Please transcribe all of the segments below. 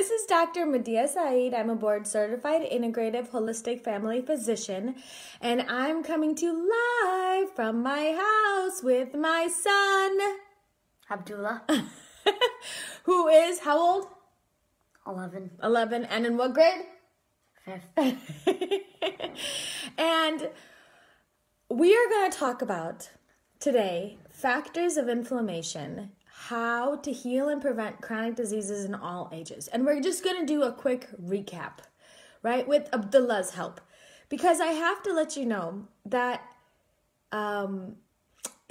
this is Dr. Madiha Saeed. I'm a board certified integrative holistic family physician, and I'm coming to you live from my house with my son, Abdullah, who is how old? 11, 11. And in what grade? 5th. and we are going to talk about today factors of inflammation, how to heal and prevent chronic diseases in all ages. And we're just going to do a quick recap, right, with Abdullah's help. Because I have to let you know that, um,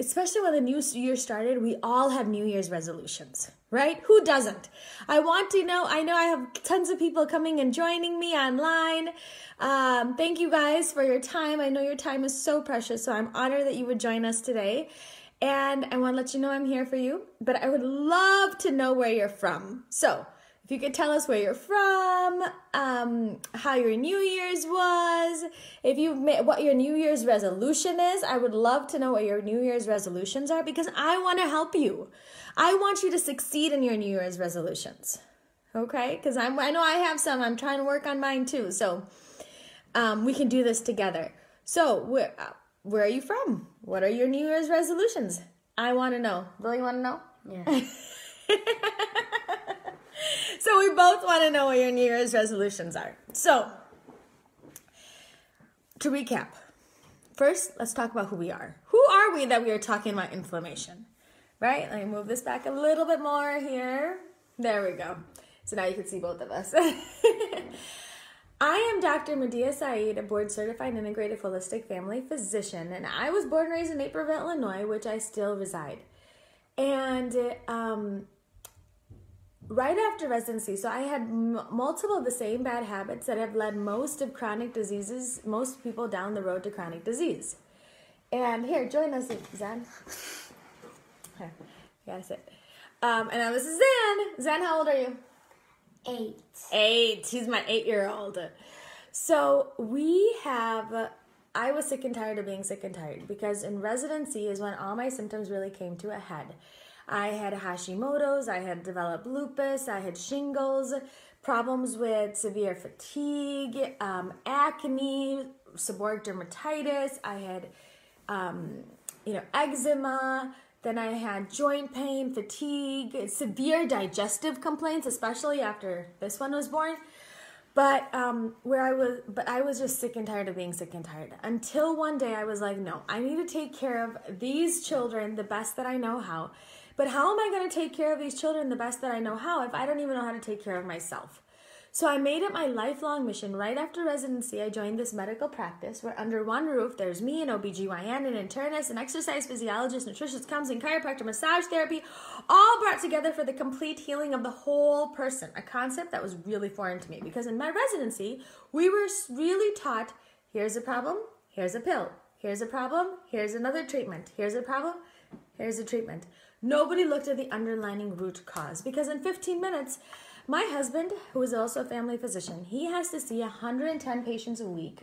especially when the new year started, we all have New Year's resolutions, right? Who doesn't? I want to know. I know I have tons of people coming and joining me online. Um, thank you guys for your time. I know your time is so precious, so I'm honored that you would join us today. And I want to let you know I'm here for you, but I would love to know where you're from. So, if you could tell us where you're from, um, how your New Year's was, if you've made what your New Year's resolution is, I would love to know what your New Year's resolutions are because I want to help you. I want you to succeed in your New Year's resolutions. Okay? Because I'm I know I have some. I'm trying to work on mine too. So um, we can do this together. So where uh, where are you from? What are your New Year's resolutions? I want to know. Really want to know? Yeah. so we both want to know what your New Year's resolutions are. So, to recap, first let's talk about who we are. Who are we that we are talking about inflammation? Right? Let me move this back a little bit more here. There we go. So now you can see both of us. I am Dr. Madiha Saeed, a board certified integrative holistic family physician, and I was born and raised in Naperville, Illinois, which I still reside. And um, right after residency, so I had multiple of the same bad habits that have led most of chronic diseases, most people down the road to chronic disease. And here, join us, Zan. Here, you gotta sit. Um, and this is Zan. Zan, how old are you? 8. Eight. He's my eight year old. So we have. I was sick and tired of being sick and tired because in residency is when all my symptoms really came to a head. I had Hashimoto's, I had developed lupus, I had shingles, problems with severe fatigue, um, acne, seborrheic dermatitis. I had, um, you know, eczema. Then I had joint pain, fatigue, severe digestive complaints, especially after this one was born. But um, where I was, but I was just sick and tired of being sick and tired. Until one day I was like, no, I need to take care of these children the best that I know how. But how am I going to take care of these children the best that I know how if I don't even know how to take care of myself? So I made it my lifelong mission. Right after residency, I joined this medical practice where under one roof there's me, an OBGYN, an internist, an exercise physiologist, nutritionist, counseling, chiropractor, massage therapy, all brought together for the complete healing of the whole person. A concept that was really foreign to me because in my residency, we were really taught here's a problem, here's a pill, here's a problem, here's another treatment, here's a problem, here's a treatment. Nobody looked at the underlying root cause because in 15 minutes, my husband, who is also a family physician, he has to see 110 patients a week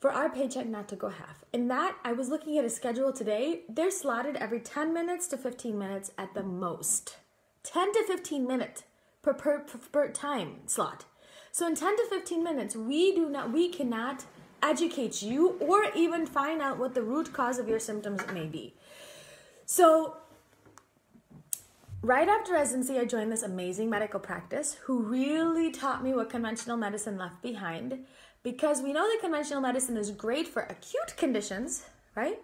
for our paycheck not to go half. In that, I was looking at a schedule today. They're slotted every 10 minutes to 15 minutes at the most. 10 to 15 minutes per, per, per, per time slot. So in 10 to 15 minutes, we do not, we cannot educate you or even find out what the root cause of your symptoms may be. So right after residency, I joined this amazing medical practice who really taught me what conventional medicine left behind. Because we know that conventional medicine is great for acute conditions, right?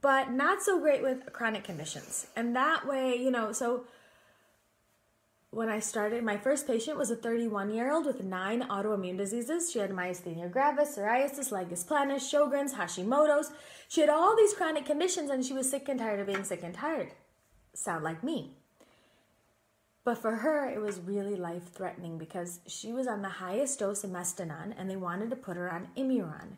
But not so great with chronic conditions. And that way, you know, so when I started, my first patient was a 31 year old with nine autoimmune diseases. She had myasthenia gravis, psoriasis, lupus planus, Sjogren's, Hashimoto's. She had all these chronic conditions and she was sick and tired of being sick and tired. Sound like me. But for her, it was really life threatening because she was on the highest dose of Mestinon and they wanted to put her on Imuran,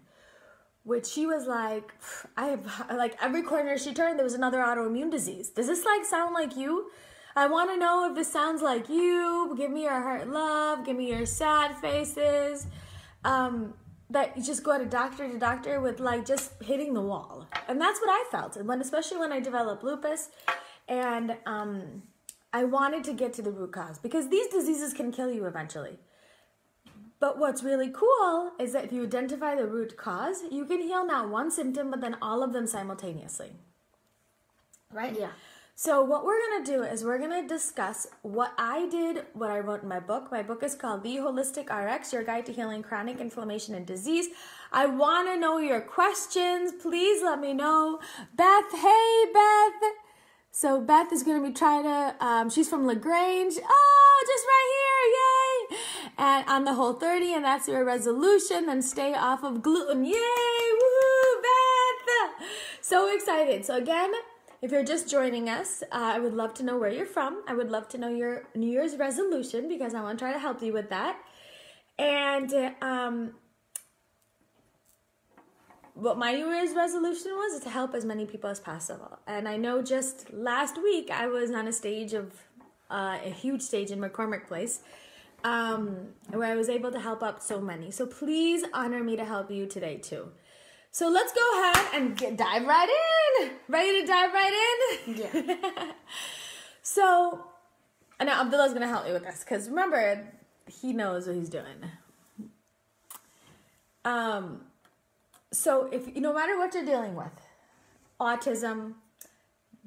Which she was like, I have, like every corner she turned, there was another autoimmune disease. Does this like sound like you? I want to know if this sounds like you. Give me your heart love. Give me your sad faces. Um, that you just go to doctor to doctor with like just hitting the wall. And that's what I felt. And when especially when I developed lupus and um I wanted to get to the root cause because these diseases can kill you eventually. But what's really cool is that if you identify the root cause, you can heal not one symptom, but then all of them simultaneously. Right? Yeah. So, what we're going to do is we're going to discuss what I did, what I wrote in my book. My book is called The Holistic RX Your Guide to Healing Chronic Inflammation and Disease. I want to know your questions. Please let me know. Beth, hey, Beth. So, Beth is going to be trying to, um, she's from LaGrange. Oh, just right here. Yay. And on the whole 30, and that's your resolution. Then stay off of gluten. Yay. Woohoo, Beth. So excited. So, again, if you're just joining us, uh, I would love to know where you're from. I would love to know your New Year's resolution because I want to try to help you with that. And um, what my New Year's resolution was is to help as many people as possible. And I know just last week I was on a stage of uh, a huge stage in McCormick Place um, where I was able to help out so many. So please honor me to help you today too. So let's go ahead and get, dive right in. Ready to dive right in? Yeah. So, and now Abdullah's gonna help me with this because remember, he knows what he's doing. Um, so if no matter what you're dealing with, autism,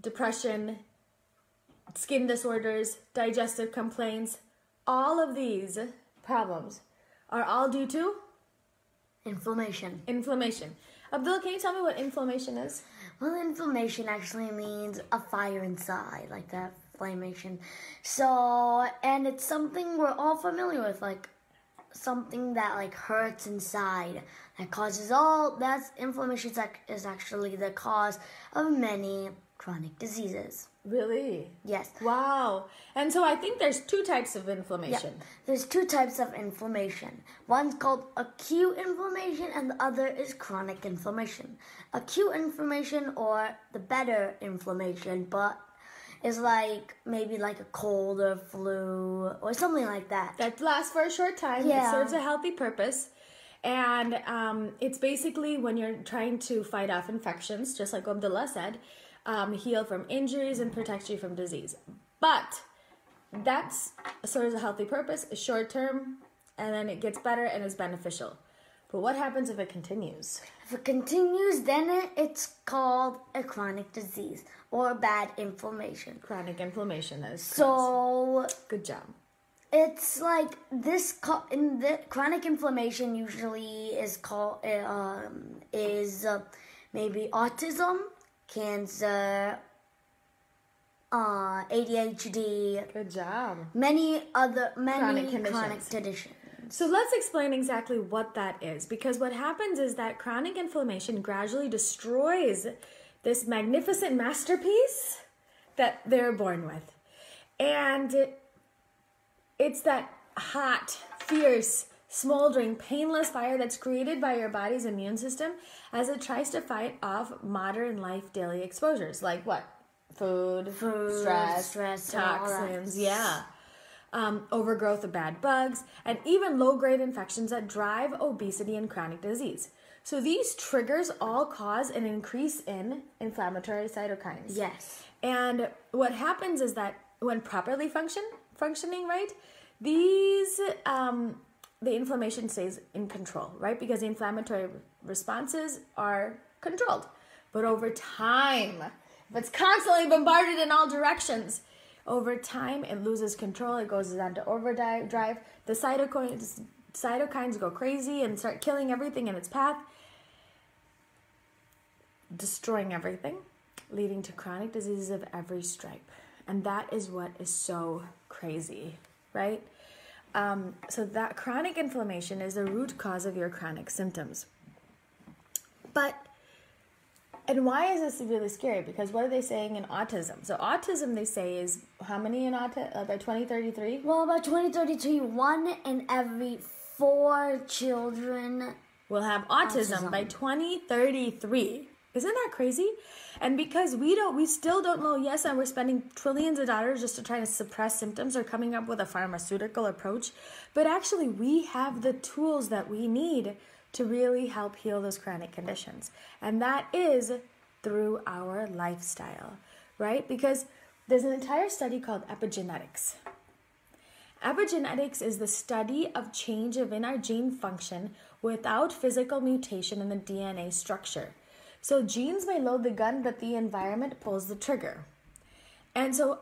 depression, skin disorders, digestive complaints, all of these problems are all due to Inflammation. inflammation. Abdullah, can you tell me what inflammation is? Well, inflammation actually means a fire inside, like that inflammation. So, and it's something we're all familiar with, like something that like hurts inside that causes all that's inflammation is actually the cause of many chronic diseases. Really? Yes. Wow. And so I think there's two types of Yeah. inflammation. There's two types of inflammation. One's called acute inflammation and the other is chronic inflammation. Acute inflammation or the better inflammation, but is like maybe like a cold or flu or something like that. that lasts for a short time. It Yeah. serves a healthy purpose. And um, it's basically when you're trying to fight off infections, just like Abdullah said, um, heal from injuries and protect you from disease. But that's serves a healthy purpose, short term, and then it gets better and is beneficial. But what happens if it continues? If it continues, then it, it's called a chronic disease or bad inflammation. Chronic inflammation. is. So good job. It's like this in the chronic inflammation usually is called um, is uh, maybe autism, cancer, uh, ADHD, Good job. many other many Chronic chronic conditions. So let's explain exactly what that is because what happens is that chronic inflammation gradually destroys this magnificent masterpiece that they're born with. And it's that hot, fierce, smoldering, painless fire that's created by your body's immune system as it tries to fight off modern life daily exposures like what? Food, Food, stress, stress, and all that. toxins, yeah um, overgrowth of bad bugs, and even low grade infections that drive obesity and chronic disease. So these triggers all cause an increase in inflammatory cytokines. Yes. And what happens is that when properly function functioning right, these um, the inflammation stays in control, right? Because the inflammatory responses are controlled. But over time, if it's constantly bombarded in all directions, over time it loses control. It goes on to overdrive. Drive. The cytokines cytokines go crazy and start killing everything in its path destroying everything, leading to chronic diseases of every stripe. And that is what is so crazy, right? Um, so, that chronic inflammation is the root cause of your chronic symptoms. But, and why is this really scary? Because what are they saying in autism? So, autism, they say, is how many in autism? Uh, by 2033? Well, by 2033, one in every four children will have autism, Autism. by 2033. Isn't that crazy? And because we don't, we still don't know, yes, and we're spending trillions of dollars just to try to suppress symptoms or coming up with a pharmaceutical approach, but actually, we have the tools that we need to really help heal those chronic conditions. And that is through our lifestyle, right? Because there's an entire study called epigenetics. Epigenetics is the study of change within our gene function without physical mutation in the DNA structure. So genes may load the gun, but the environment pulls the trigger. And so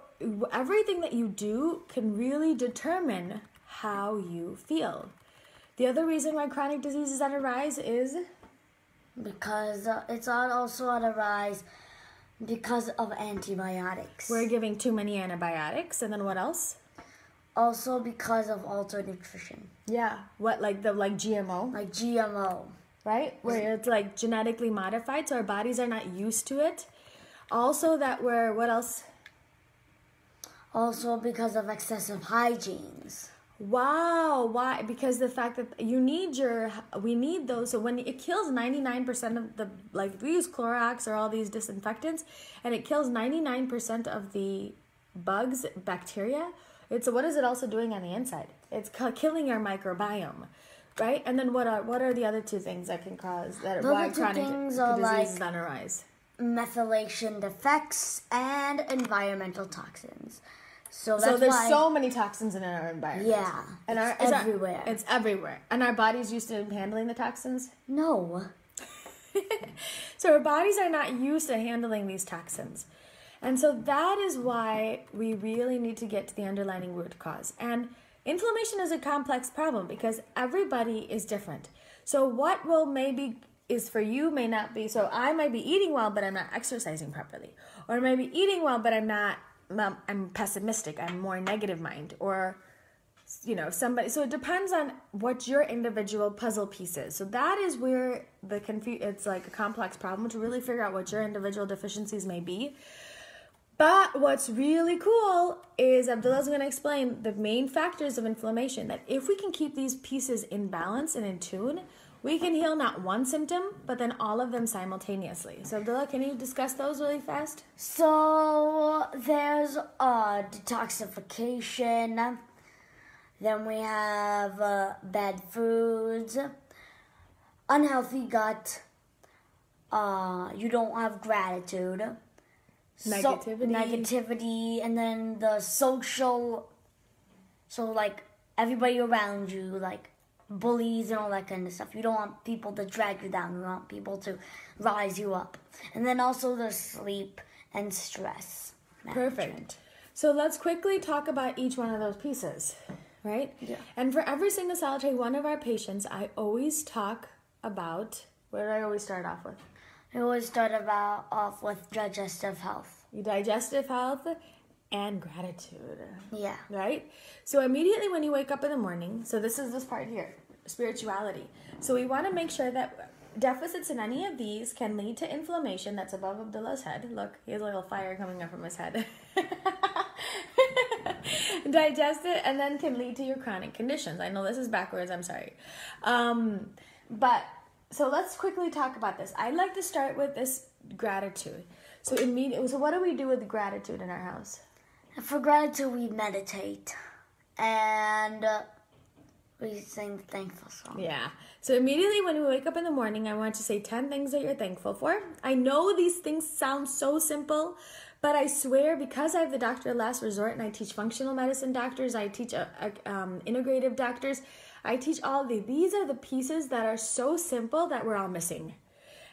everything that you do can really determine how you feel. The other reason why chronic diseases on a rise is because uh, it's on also on a rise because of antibiotics. we're giving too many antibiotics, and then what else? also because of altered nutrition, Yeah, what like the like GMO, like GMO. right? Where it's like genetically modified, so our bodies are not used to it. Also, that we're what else? Also because of excessive hygienes. Wow, why? Because the fact that you need your, we need those. So when it kills 99% of the, like we use Clorox or all these disinfectants, and it kills 99% of the bugs, bacteria. It's what is it also doing on the inside? It's killing our microbiome, right? And then what are what are the other two things that can cause that The why chronic things are diseases like- on a? Methylation defects and environmental toxins. So So there's why, so many toxins in our environment. Yeah, and our it's is our- everywhere. it's everywhere, and our bodies used to handling the toxins. no. So our bodies are not used to handling these toxins. And so that is why we really need to get to the underlying root cause. And inflammation is a complex problem because everybody is different. So what will maybe is for you may not be so I might be eating well but I'm not exercising properly. Or I might be eating well but I'm not I'm pessimistic, I'm more negative mind or you know somebody so it depends on what your individual puzzle piece is. So that is where the confu- it's like a complex problem to really figure out what your individual deficiencies may be. But what's really cool is Abdullah's going to explain the main factors of inflammation that if we can keep these pieces in balance and in tune we can heal not one symptom but then all of them simultaneously so Abdullah can you discuss those really fast So there's uh, detoxification. Then we have uh, bad foods, unhealthy gut. Uh, you don't have gratitude. So- Negativity. negativity, and then the social. So like everybody around you, like bullies and all that kind of stuff. You don't want people to drag you down. You want people to rise you up. And then also the sleep and stress. management. Perfect. So let's quickly talk about each one of those pieces, right? Yeah. And for every single solitary one of our patients, I always talk about where do I always start off with? I always start about off with digestive health. Your digestive health and gratitude, Yeah. right? So immediately when you wake up in the morning, so this is this part here, spirituality. So we want to make sure that deficits in any of these can lead to inflammation that's above Abdullah's head. Look, he has a little fire coming up from his head. Digest it and then can lead to your chronic conditions. I know this is backwards, I'm sorry. Um, but so let's quickly talk about this. I'd like to start with this gratitude. So immediately, so what do we do with gratitude in our house? For gratitude, we meditate. And uh, we sing the thankful song. Yeah. So immediately when we wake up in the morning, I want to say 10 things that you're thankful for. I know these things sound so simple, but I swear because I have the doctor of last resort and I teach functional medicine doctors, I teach uh, uh, um, integrative doctors, I teach all of these. These are the pieces that are so simple that we're all missing.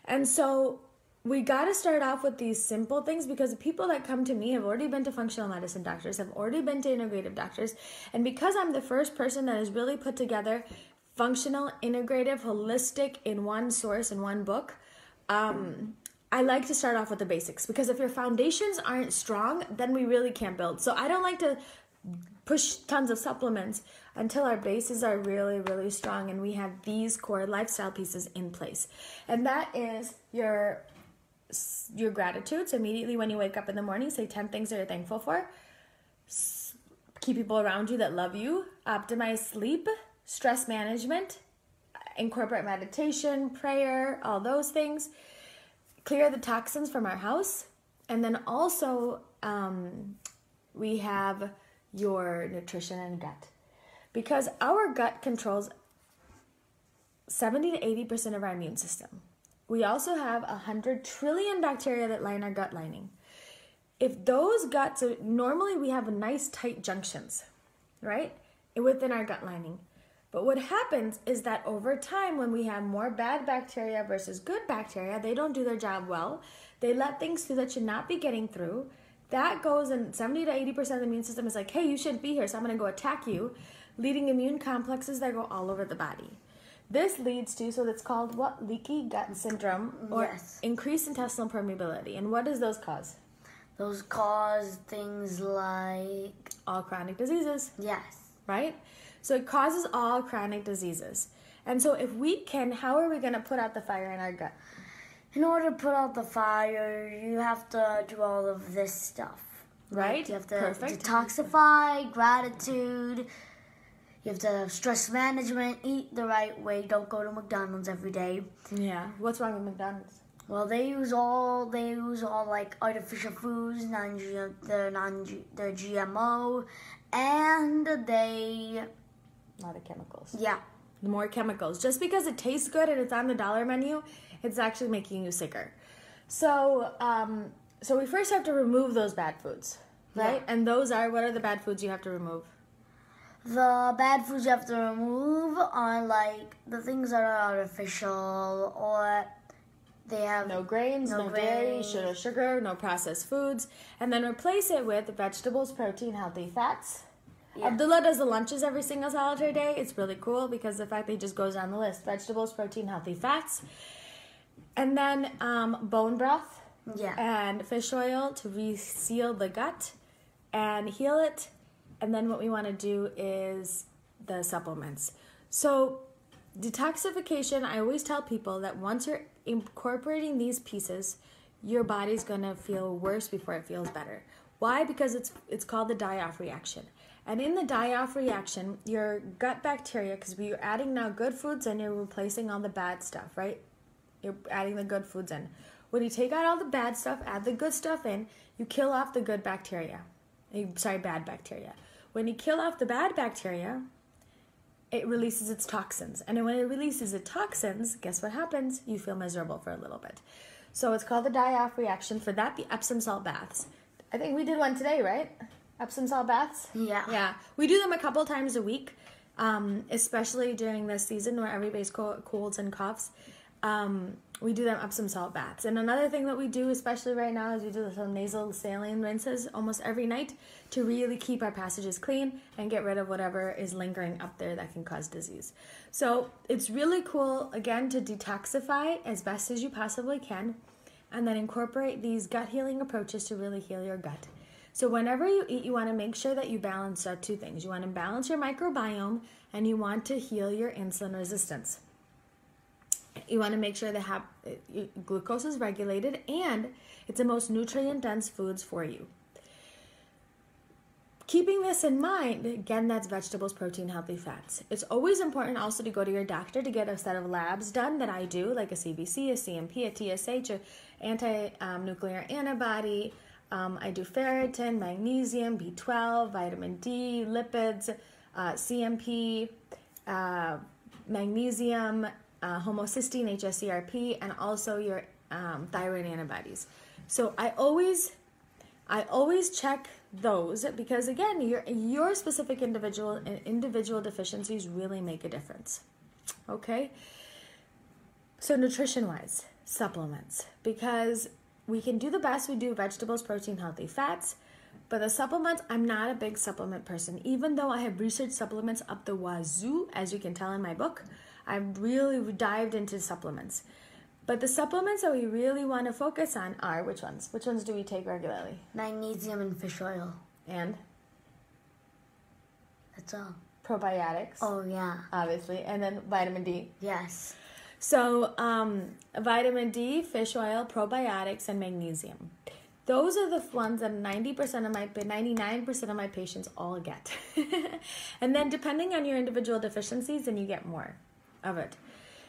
And so we got to start off with these simple things because people that come to me have already been to functional medicine doctors, have already been to integrative doctors. And because I'm the first person that has really put together functional, integrative, holistic in one source, in one book, um, I like to start off with the basics because if your foundations aren't strong, then we really can't build. So I don't like to push tons of supplements until our bases are really really strong and we have these core lifestyle pieces in place and that is your your gratitude. So immediately when you wake up in the morning say 10 things that you're thankful for. Keep people around you that love you. Optimize sleep stress management incorporate meditation prayer all those things. Clear the toxins from our house. And then also um, we have your nutrition and gut. Because our gut controls 70 to 80% of our immune system. We also have 100 trillion bacteria that line our gut lining. If those guts, are, normally we have nice tight junctions, right? Within our gut lining. But what happens is that over time, when we have more bad bacteria versus good bacteria, they don't do their job well. They let things through that should not be getting through. That goes and 70 to 80% of the immune system is like, hey, you shouldn't be here, so I'm gonna go attack you, leading immune complexes that go all over the body. This leads to, so that's called what? Leaky gut syndrome or Yes. increased intestinal permeability. And what does those cause? Those cause things like All chronic diseases. yes. right? So it causes all chronic diseases. And so if we can, how are we going to put out the fire in our gut? In order to put out the fire, you have to do all of this stuff. Right? You have to Perfect. detoxify, gratitude. You have to have stress management, eat the right way, don't go to McDonald's every day. Yeah. What's wrong with McDonald's? Well, they use all they use all like artificial foods, non they're non they're GMO, and they A lot of chemicals. yeah More chemicals. Just because it tastes good and it's on the dollar menu, it's actually making you sicker. So, um, so we first have to remove those bad foods, right? Yeah. And those are what are the bad foods you have to remove? The bad foods you have to remove are like the things that are artificial or they have No grains, no, No dairy, sugar, sugar, no processed foods, and then replace it with vegetables, protein, healthy fats. Yeah. Abdullah does the lunches every single solitary day. It's really cool because the fact that he just goes down the list: vegetables, protein, healthy fats, and then um, bone broth yeah and fish oil to reseal the gut and heal it. And then what we want to do is the supplements. So, detoxification, I always tell people that once you're incorporating these pieces, your body's going to feel worse before it feels better. Why? Because it's it's called the die-off reaction. And in the die-off reaction, your gut bacteria, because we're adding now good foods and you're replacing all the bad stuff, right? You're adding the good foods in. When you take out all the bad stuff, add the good stuff in, you kill off the good bacteria. Eh, sorry, bad bacteria. When you kill off the bad bacteria, it releases its toxins. And when it releases its toxins, guess what happens? You feel miserable for a little bit. So it's called the die-off reaction. For that, the Epsom salt baths. I think we did one today, right? Epsom salt baths? yeah Yeah, we do them a couple times a week, um, especially during this season where everybody's co- colds and coughs. Um, we do them Epsom salt baths. And another thing that we do, especially right now, is we do some nasal saline rinses almost every night to really keep our passages clean and get rid of whatever is lingering up there that can cause disease. So it's really cool, again, to detoxify as best as you possibly can and then incorporate these gut healing approaches to really heal your gut. So whenever you eat, you want to make sure that you balance out two things. You want to balance your microbiome and you want to heal your insulin resistance. You want to make sure that have, uh, glucose is regulated and it's the most nutrient dense foods for you. Keeping this in mind, again, that's vegetables, protein, healthy fats. It's always important also to go to your doctor to get a set of labs done that I do, like a CBC, a CMP, a TSH, a anti-nuclear antibody. Um, I do ferritin, magnesium, B12, vitamin D, lipids, uh, CMP, uh, magnesium, uh, homocysteine, HSCRP, and also your um, thyroid antibodies. So I always I always check those because again, your your specific individual individual deficiencies really make a difference. Okay? So nutrition wise, supplements because we can do the best we do vegetables, protein, healthy fats, but the supplements, I'm not a big supplement person. Even though I have researched supplements up the wazoo, as you can tell in my book, I've really dived into supplements. But the supplements that we really want to focus on are which ones? Which ones do we take regularly? magnesium and fish oil And that's all probiotics, oh yeah obviously, and then vitamin D. yes So, um, vitamin D, fish oil, probiotics, and magnesium. Those are the ones that 90% of my, 99% of my patients all get. and then, depending on your individual deficiencies, then you get more of it.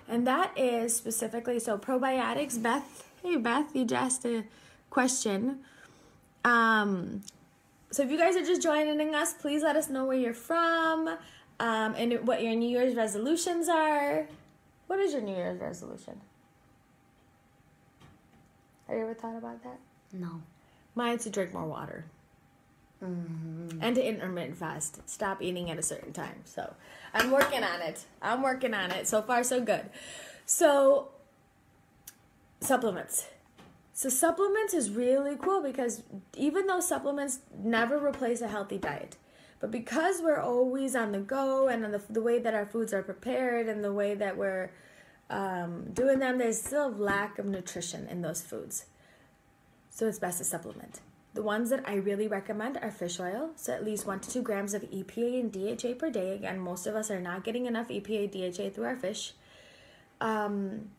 And that is specifically so probiotics. Beth, hey Beth, you just asked a question. Um, so if you guys are just joining us, please let us know where you're from um, and what your New Year's resolutions are. What is your New Year's resolution? Have you ever thought about that? No. Mine's to drink more water. And to intermittent fast. Stop eating at a certain time. So I'm working on it. I'm working on it. So far, so good. So, supplements. So, supplements is really cool because even though supplements never replace a healthy diet, but because we're always on the go and on the, the way that our foods are prepared and the way that we're um, doing them, there's still a lack of nutrition in those foods. So it's best to supplement. The ones that I really recommend are fish oil, so at least one to two grams of EPA and DHA per day. Again, most of us are not getting enough EPA, DHA through our fish. Um,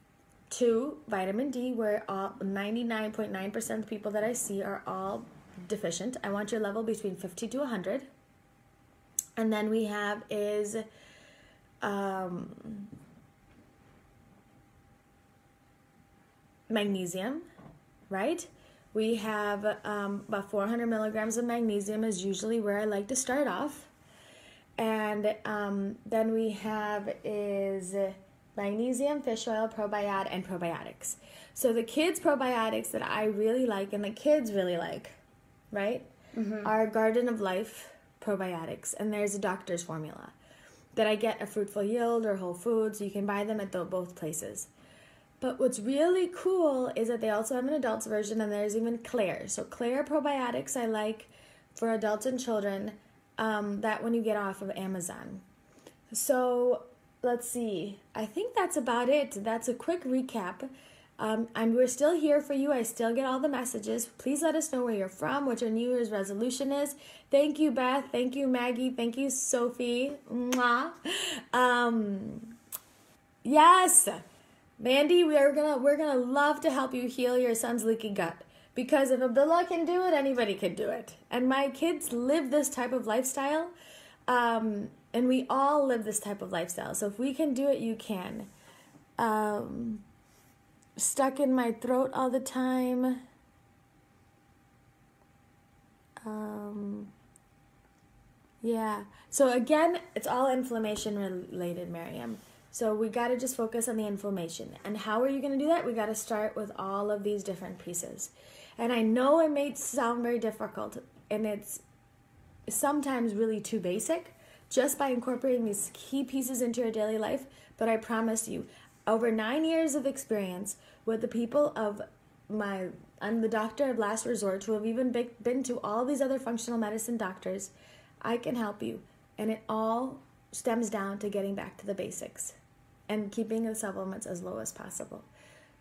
two, vitamin D, where all 99.9% of people that I see are all deficient. I want your level between 50 to 100. And then we have is um, magnesium, right? We have um, about 400 milligrams of magnesium is usually where I like to start off. And um, then we have is magnesium, fish oil, probiotic, and probiotics. So the kids' probiotics that I really like and the kids really like, right, are Garden of Life probiotics. And there's a doctor's formula that I get at Fruitful Yield or Whole Foods. You can buy them at the, both places. But what's really cool is that they also have an adults version and there's even Klaire. So Klaire probiotics I like for adults and children. Um, that one you get off of Amazon. So let's see. I think that's about it. That's a quick recap. Um, and we're still here for you. I still get all the messages. Please let us know where you're from, what your New Year's resolution is. Thank you, Beth. Thank you, Maggie. Thank you, Sophie. Mwah. Um, yes. Mandy, we are gonna we're gonna love to help you heal your son's leaky gut because if Abdullah can do it, anybody can do it. And my kids live this type of lifestyle, um, and we all live this type of lifestyle. So if we can do it, you can. Um, stuck in my throat all the time. Um, yeah. So again, it's all inflammation related, Miriam. So we got to just focus on the inflammation. And how are you going to do that? We got to start with all of these different pieces. And I know it may sound very difficult and it's sometimes really too basic just by incorporating these key pieces into your daily life, but I promise you, over 9 years of experience with the people of my I'm the doctor of last resort who have even been to all these other functional medicine doctors. I can help you. And it all stems down to getting back to the basics and keeping the supplements as low as possible.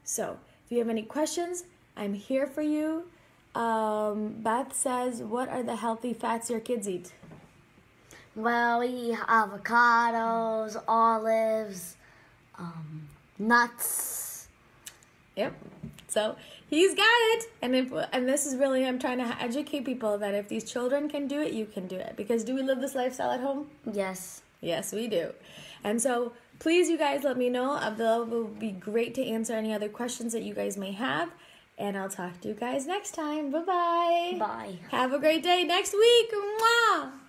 So, if you have any questions, I'm here for you. Um, Beth says, What are the healthy fats your kids eat? Well, we eat avocados, olives, um, nuts. Yep. So he's got it, and if and this is really I'm trying to educate people that if these children can do it, you can do it. Because do we live this lifestyle at home? Yes. Yes, we do. And so please, you guys, let me know. Abdullah will be great to answer any other questions that you guys may have. And I'll talk to you guys next time. Bye bye. Bye. Have a great day next week. Mwah!